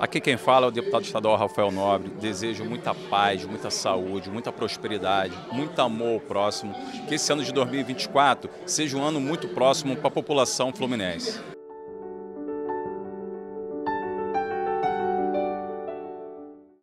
Aqui quem fala é o deputado estadual Rafael Nobre. Desejo muita paz, muita saúde, muita prosperidade, muito amor ao próximo. Que esse ano de 2024 seja um ano muito próximo para a população fluminense.